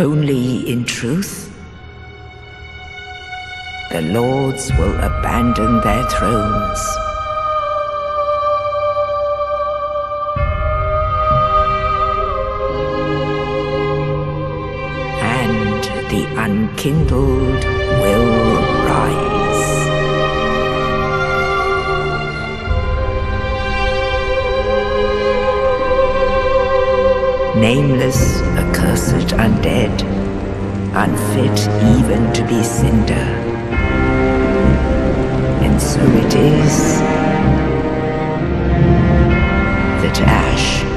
Only in truth, the lords will abandon their thrones. And the unkindled will rise. Nameless, accursed undead, unfit even to be cinder. And so it is that ash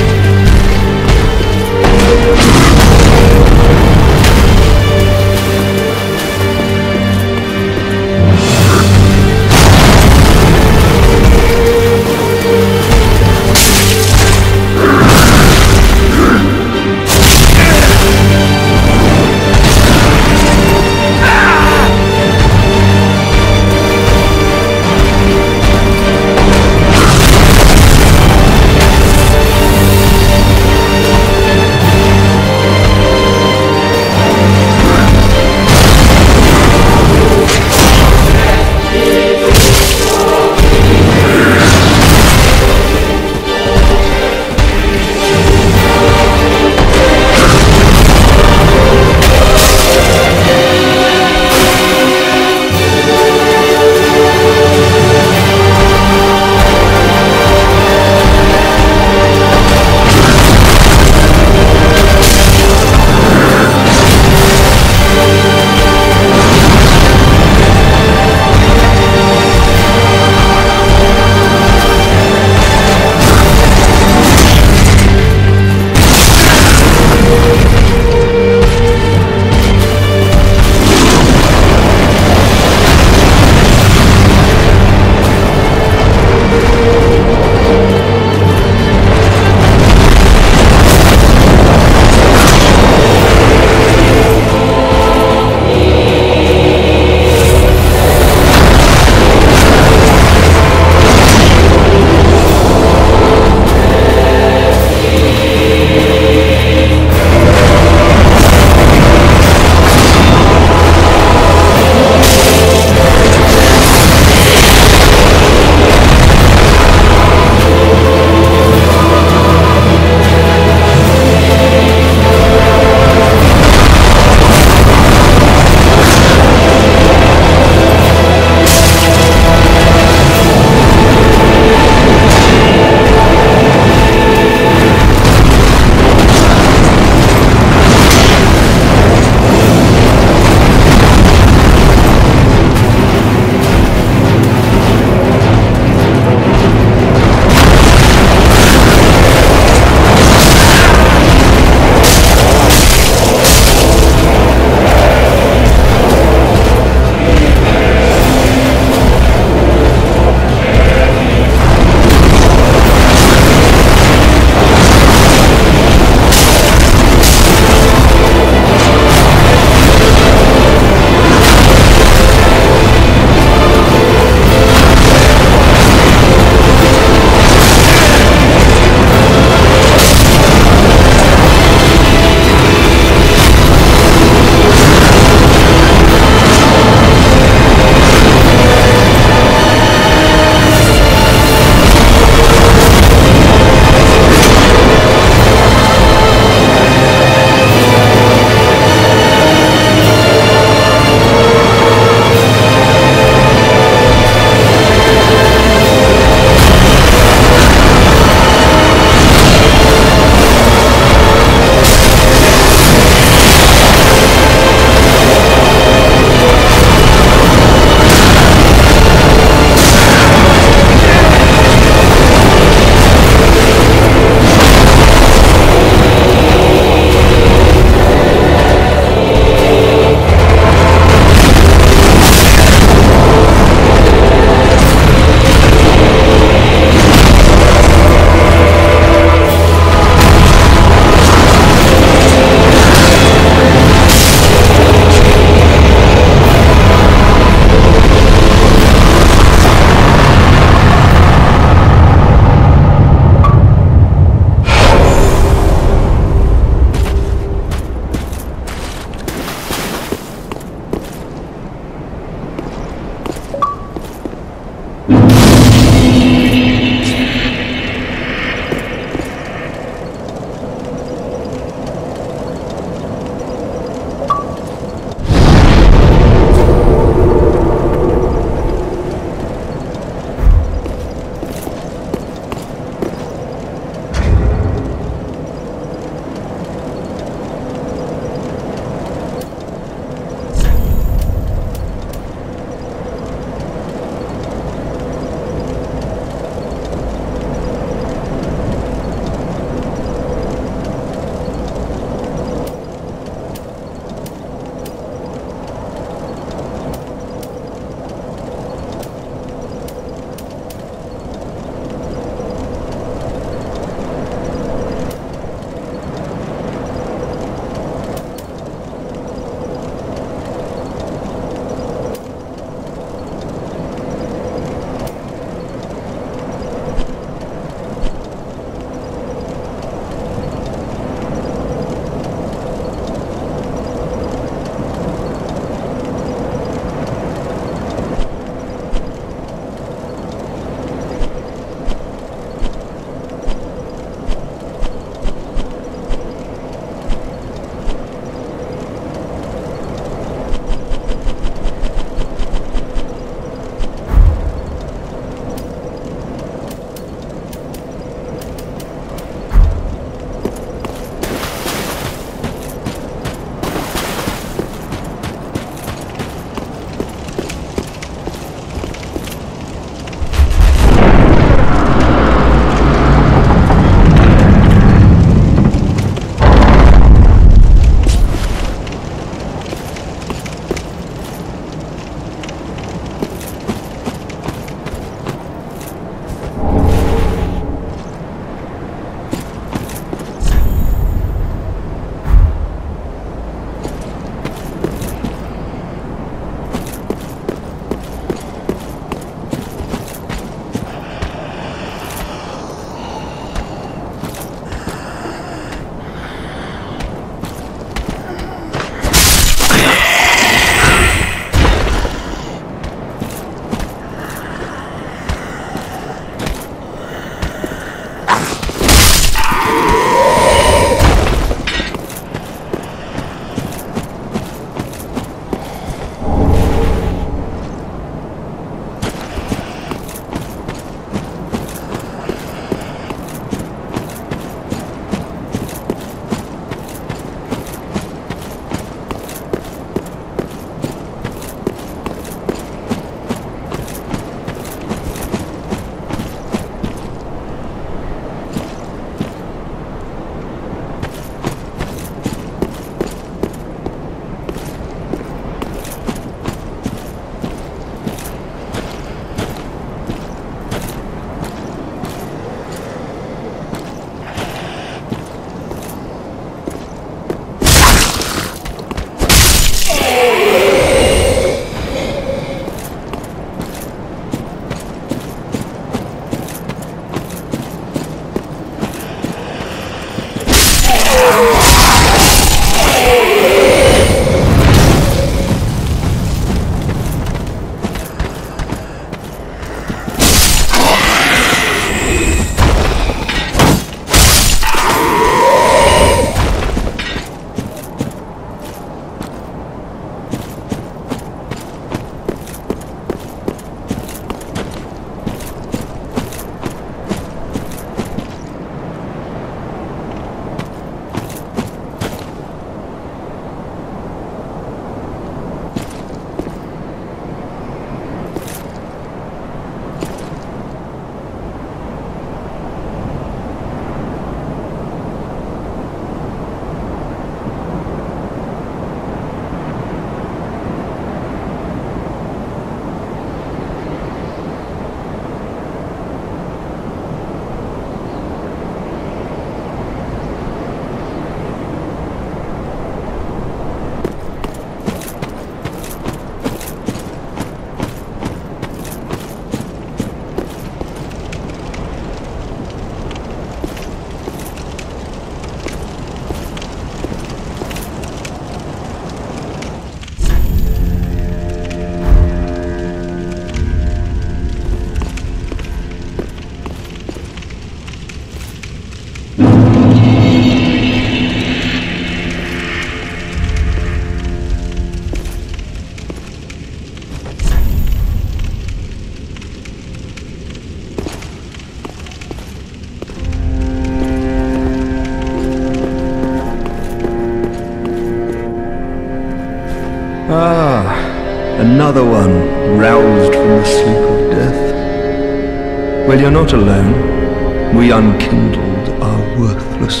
not alone. We unkindled are worthless.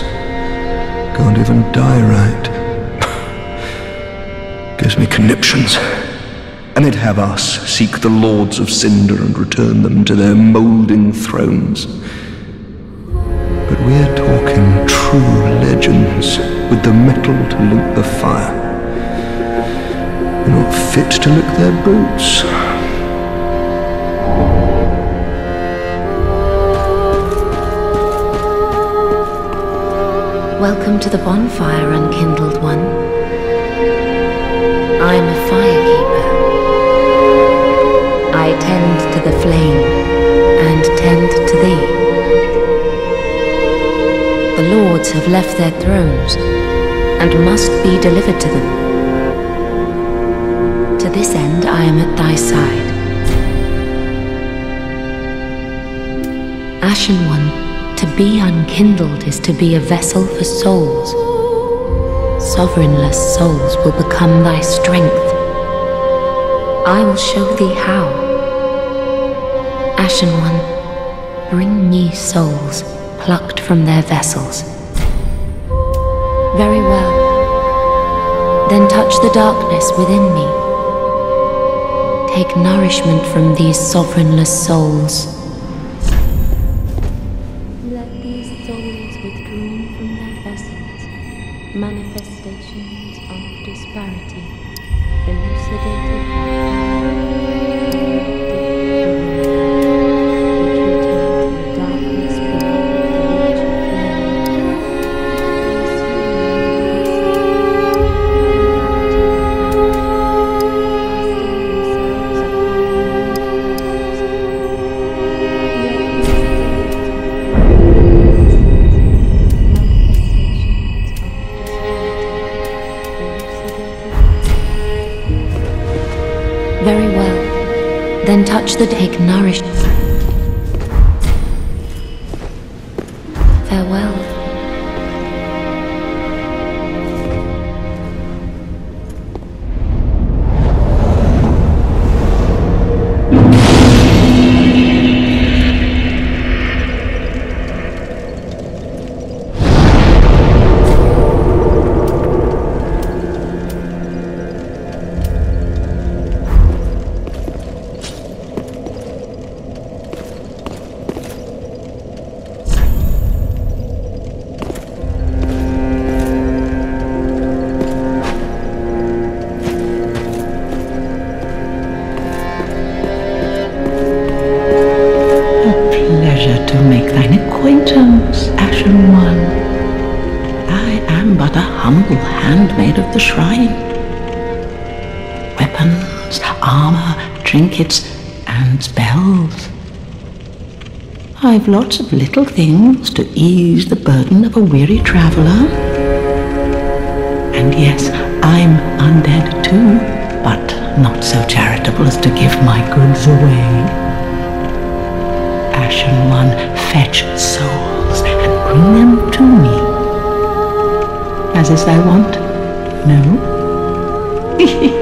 Can't even die right. Gives me conniptions. And it'd have us seek the lords of Cinder and return them to their moulding thrones. But we're talking true legends with the mettle to link the fire We're not fit to lick their boots. Welcome to the bonfire, unkindled one. I am a firekeeper. I tend to the flame and tend to thee. The lords have left their thrones and must be delivered to them. To this end I am at thy side. Ashen One, to be unkindled is to be a vessel for souls. Sovereignless souls will become thy strength. I will show thee how. Ashen One, bring me souls plucked from their vessels. Very well. Then touch the darkness within me take nourishment from these sovereignless souls. Touch the take nourishment. Lots of little things to ease the burden of a weary traveler. And yes, I'm undead too, but not so charitable as to give my goods away. Ashen One, fetch souls and bring them to me. As is thy wont, no?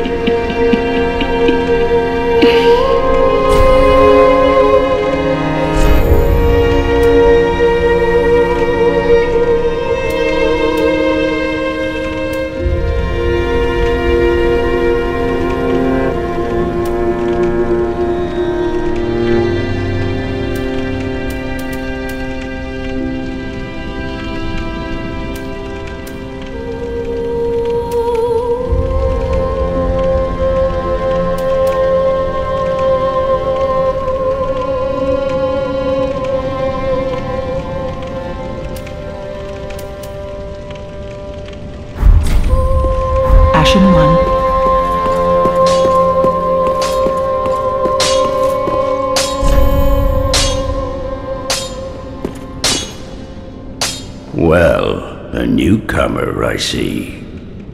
newcomer, I see.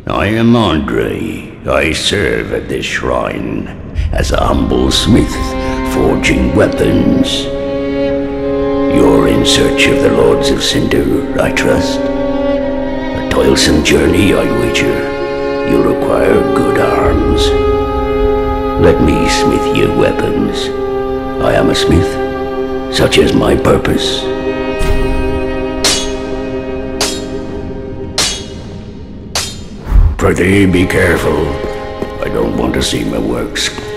I am Andre. I serve at this shrine as a humble smith, forging weapons. You're in search of the Lords of Cinder, I trust? A toilsome journey, I wager. You'll require good arms, let me smith you weapons. I am a smith, such is my purpose. Prithee, be careful. I don't want to see my works.